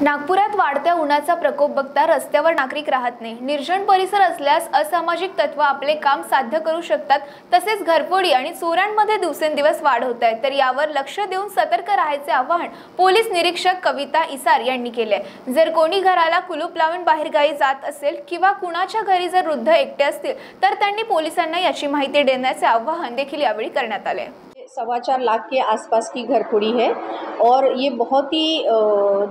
नागपुरात वाढत्या उन्हाचा प्रकोप बघता रस्त्यावर नागरिक राहत नाही. निर्जन परिसर असल्यास असामाजिक तत्व आपले काम साध्य करू शकतात. तसेच घरफोडी आणि चोऱ्यांमध्ये दिवसेंदिवस वाढ होत आहे. तर यावर लक्ष देऊन सतर्क राहायचे आवाहन पोलीस निरीक्षक कविता इसार यांनी केले जर कोणी घराला कुलूप लावून बाहेरगावी जात असेल किंवा कुणाच्या घरी जर वृद्ध एकटे असतील तर त्यांनी पोलिसांना याची माहिती देण्याचे आवाहन देखील यावेळी करण्यात आले सवा चार लाख के आसपास की घर घरफोड़ी है और ये बहुत ही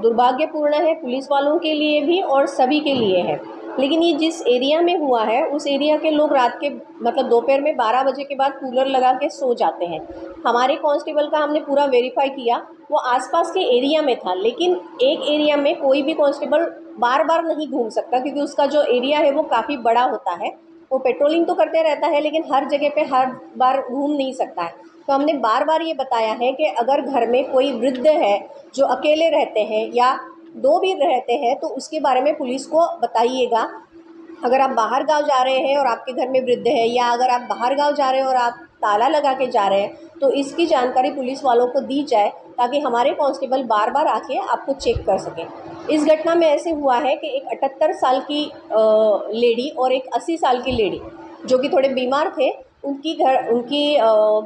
दुर्भाग्यपूर्ण है पुलिस वालों के लिए भी और सभी के लिए है। लेकिन ये जिस एरिया में हुआ है, उस एरिया के लोग रात के मतलब दोपहर में 12 बजे के बाद कूलर लगा के सो जाते हैं। हमारे कांस्टेबल का हमने पूरा वेरीफाई किया, वो आसपास के एरिया में था, लेकिन एक एरिया में कोई भी कांस्टेबल बार बार नहीं घूम सकता क्योंकि उसका जो एरिया है वो काफ़ी बड़ा होता है। वो पेट्रोलिंग तो करते रहता है, लेकिन हर जगह पे हर बार घूम नहीं सकता है। तो हमने बार बार ये बताया है कि अगर घर में कोई वृद्ध है जो अकेले रहते हैं या दो भी रहते हैं तो उसके बारे में पुलिस को बताइएगा। अगर आप बाहर गाँव जा रहे हैं और आपके घर में वृद्ध है या अगर आप बाहर गाँव जा रहे हैं और आप ताला लगा के जा रहे हैं तो इसकी जानकारी पुलिस वालों को दी जाए ताकि हमारे कांस्टेबल बार बार आके आपको चेक कर सकें। इस घटना में ऐसे हुआ है कि एक अठहत्तर साल की लेडी और एक अस्सी साल की लेडी, जो कि थोड़े बीमार थे, उनकी घर, उनकी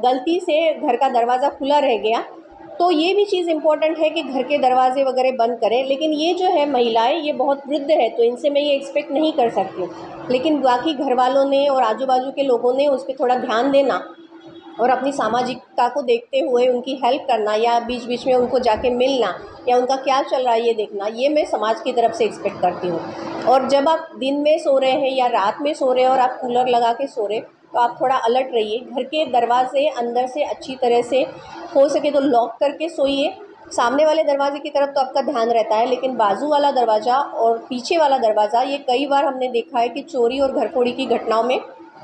गलती से घर का दरवाज़ा खुला रह गया तो ये भी चीज़ इंपॉर्टेंट है कि घर के दरवाजे वगैरह बंद करें, लेकिन ये जो है महिलाएँ, ये बहुत वृद्ध है तो इनसे मैं ये एक्सपेक्ट नहीं कर सकती लेकिन बाकी घर वालों ने और आजू बाजू के लोगों ने उस पर थोड़ा ध्यान देना। और अपनी सामाजिकता को देखते हुए उनकी हेल्प करना या बीच बीच में उनको जाके मिलना या उनका क्या चल रहा है ये देखना, ये मैं समाज की तरफ़ से एक्सपेक्ट करती हूँ। और जब आप दिन में सो रहे हैं या रात में सो रहे हैं और आप कूलर लगा के सो रहे तो आप थोड़ा अलर्ट रहिए। घर के दरवाजे अंदर से अच्छी तरह से हो सके तो लॉक करके सोइए। सामने वाले दरवाजे की तरफ़ तो आपका ध्यान रहता है, लेकिन बाजू वाला दरवाज़ा और पीछे वाला दरवाज़ा, ये कई बार हमने देखा है कि चोरी और घरफोड़ी की घटनाओं में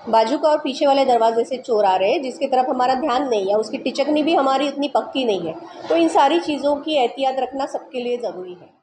बाजू का और पीछे वाले दरवाजे से चोर आ रहे हैं, जिसकी तरफ़ हमारा ध्यान नहीं है, उसकी टिचकनी भी हमारी इतनी पक्की नहीं है। तो इन सारी चीज़ों की एहतियात रखना सबके लिए ज़रूरी है।